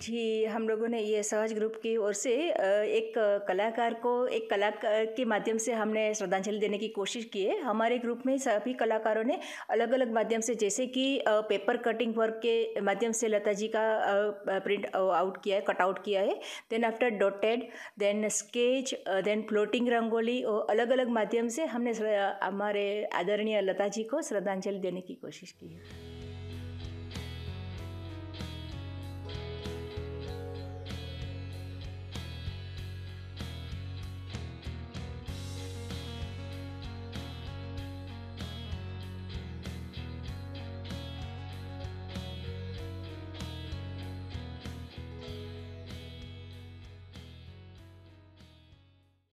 जी, हम लोगों ने ये सहज ग्रुप की ओर से एक कलाकार को, एक कलाकार के माध्यम से हमने श्रद्धांजलि देने की कोशिश की है। हमारे ग्रुप में सभी कलाकारों ने अलग अलग माध्यम से, जैसे कि पेपर कटिंग वर्क के माध्यम से लता जी का प्रिंट आउट किया है कटआउट किया है। Then after dotted then sketch then floating rangoli और अलग अलग माध्यम से हमने हमारे आदरणीय लता जी को श्रद्धांजलि देने की कोशिश की है।